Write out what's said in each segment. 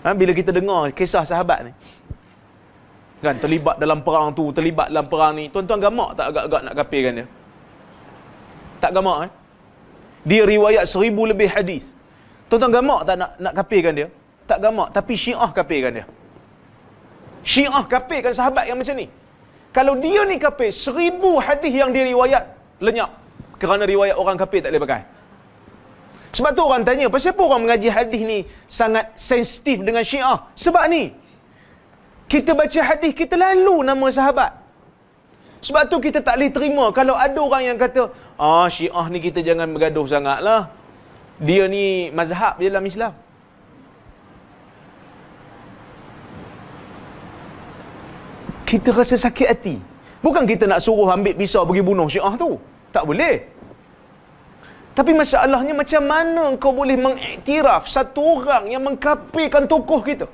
Ha, bila kita dengar kisah sahabat ni. Kan terlibat dalam perang tu, terlibat dalam perang ni. Tuan-tuan gamak tak agak-agak nak kapirkan dia? Tak gamak eh? Dia riwayat seribu lebih hadis. Tuan-tuan gamak tak nak nak kapirkan dia? Tak gamak, tapi Syiah kapirkan dia. Syiah kapirkan sahabat yang macam ni. Kalau dia ni kafir, seribu hadis yang dia riwayat lenyap. Kerana riwayat orang kafir tak boleh pakai. Sebab tu orang tanya, pasal apa orang mengaji hadis ni sangat sensitif dengan syiah? Sebab ni, kita baca hadis, kita lalu nama sahabat. Sebab tu kita tak boleh terima kalau ada orang yang kata, ah syiah ni kita jangan bergaduh sangat lah. Dia ni mazhab je dalam Islam. Kita rasa sakit hati. Bukan kita nak suruh ambil pisau pergi bunuh syiah tu. Tak boleh. Tapi masalahnya macam mana kau boleh mengiktiraf satu orang yang mengkapirkan tokoh kita?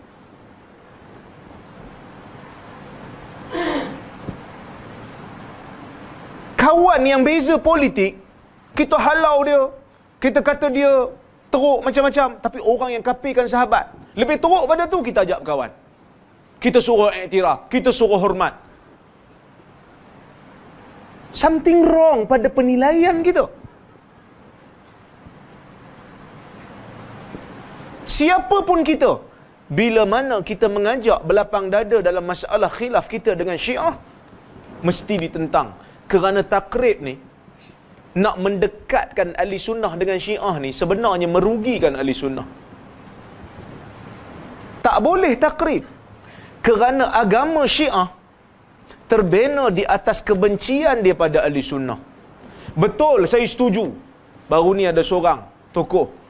Kawan yang beza politik, kita halau dia. Kita kata dia teruk macam-macam. Tapi orang yang kapirkan sahabat. Lebih teruk pada tu kita ajak kawan. Kita suruh iktiraf. Kita suruh hormat. Something wrong pada penilaian kita. Siapa pun kita, bila mana kita mengajak belapang dada dalam masalah khilaf kita dengan syiah, mesti ditentang. Kerana takrib ni, nak mendekatkan ahli sunnah dengan syiah ni, sebenarnya merugikan ahli sunnah. Tak boleh takrib. Kerana agama syiah, terbina di atas kebencian dia pada ahli sunnah. Betul, saya setuju. Baru ni ada seorang tokoh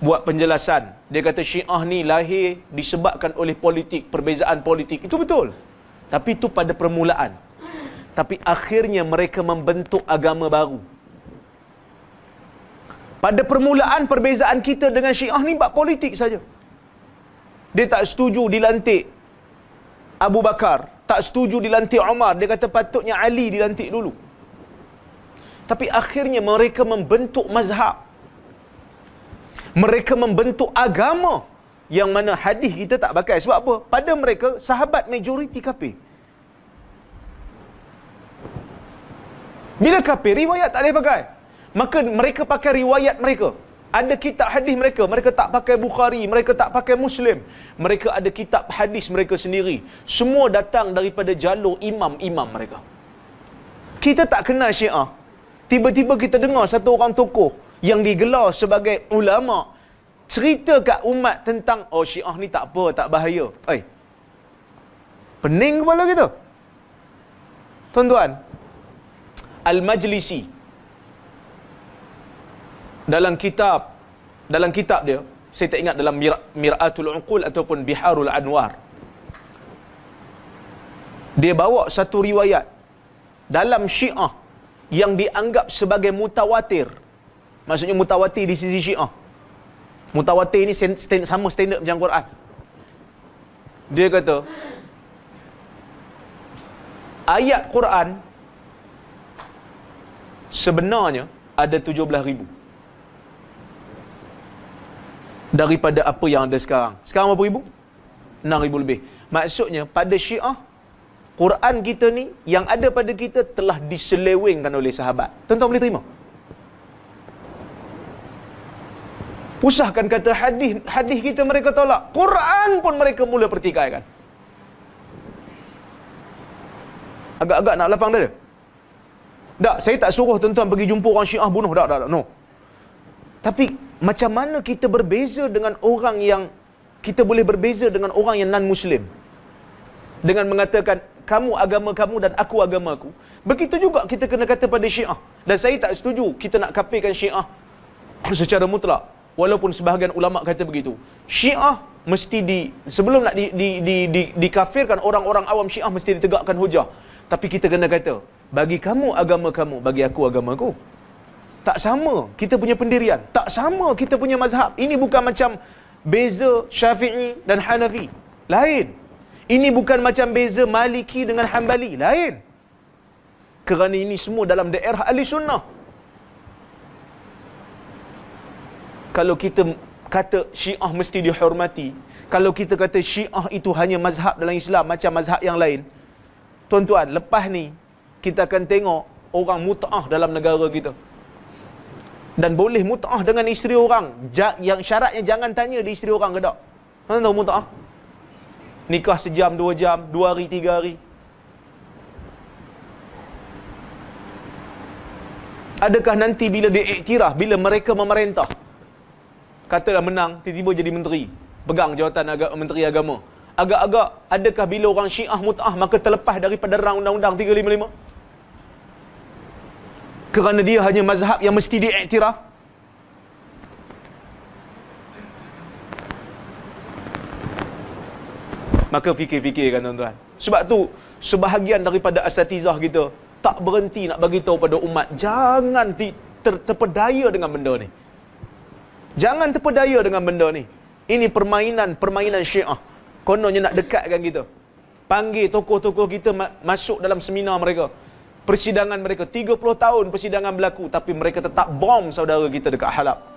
buat penjelasan. Dia kata Syiah ni lahir disebabkan oleh politik, perbezaan politik. Itu betul. Tapi itu pada permulaan. Tapi akhirnya mereka membentuk agama baru. Pada permulaan perbezaan kita dengan Syiah ni bab politik saja. Dia tak setuju dilantik Abu Bakar, tak setuju dilantik Umar. Dia kata patutnya Ali dilantik dulu. Tapi akhirnya mereka membentuk mazhab mereka membentuk agama yang mana hadis kita tak pakai. Sebab apa? Pada mereka, sahabat majoriti kafir. Bila kafir, riwayat tak boleh pakai. Maka mereka pakai riwayat mereka. Ada kitab hadis mereka. Mereka tak pakai Bukhari. Mereka tak pakai Muslim. Mereka ada kitab hadis mereka sendiri. Semua datang daripada jalur imam-imam mereka. Kita tak kenal syiah. Tiba-tiba kita dengar satu orang tokoh yang digelar sebagai ulama cerita kat umat tentang oh syiah ni tak apa tak bahaya. Oi. Pening kepala kita. Tuan-tuan al-majlisi dalam kitab dalam kitab dia saya tak ingat dalam Mir- Mir'atul Uqul ataupun Biharul Anwar dia bawa satu riwayat dalam Syiah yang dianggap sebagai mutawatir Maksudnya mutawatir di sisi Syiah. Mutawatir ni stand, stand, sama standard macam Quran. Dia kata ayat Quran sebenarnya ada 17 ribu daripada apa yang ada sekarang. Sekarang berapa ribu? 6 ribu lebih. Maksudnya pada Syiah Quran kita ni yang ada pada kita telah diselewengkan oleh sahabat. Tuan-tuan boleh terima? Usahkan kata hadis hadis kita mereka tolak. Quran pun mereka mula pertikaikan. Agak-agak nak lapang dia. Tak, saya tak suruh tuan-tuan pergi jumpa orang Syiah bunuh. Tak, tak, tak. No. Tapi macam mana kita berbeza dengan orang yang kita boleh berbeza dengan orang yang non-Muslim? Dengan mengatakan kamu agama kamu dan aku agama aku. Begitu juga kita kena kata pada Syiah. Dan saya tak setuju kita nak kapirkan Syiah secara mutlak walaupun sebahagian ulama kata begitu. Syiah mesti di sebelum nak di di di, di dikafirkan orang-orang awam Syiah mesti ditegakkan hujah. Tapi kita kena kata, bagi kamu agama kamu, bagi aku agama aku. Tak sama kita punya pendirian. Tak sama kita punya mazhab. Ini bukan macam beza Syafi'i dan Hanafi. Lain. Ini bukan macam beza Maliki dengan Hambali. Lain. Kerana ini semua dalam daerah ahli sunnah. Kalau kita kata Syiah mesti dihormati. Kalau kita kata Syiah itu hanya mazhab dalam Islam macam mazhab yang lain. Tuan-tuan, lepas ni kita akan tengok orang mut'ah dalam negara kita. Dan boleh mut'ah dengan isteri orang. Yang syaratnya jangan tanya di isteri orang ke tak. Tuan tahu mut'ah? Nikah sejam, dua jam, dua hari, tiga hari. Adakah nanti bila dia iktiraf, bila mereka memerintah, katalah menang, tiba-tiba jadi menteri, pegang jawatan agak, menteri agama. Agak-agak, adakah bila orang syiah mut'ah, maka terlepas daripada rang undang-undang 355? Kerana dia hanya mazhab yang mesti diiktiraf? Maka fikir-fikirkan tuan-tuan. Sebab tu, sebahagian daripada asatizah kita, tak berhenti nak bagi tahu pada umat jangan ter, terpedaya dengan benda ni. Jangan terpedaya dengan benda ni. Ini permainan permainan Syiah. Kononnya nak dekatkan kita. Panggil tokoh-tokoh kita masuk dalam seminar mereka. Persidangan mereka 30 tahun persidangan berlaku tapi mereka tetap bom saudara kita dekat Halab.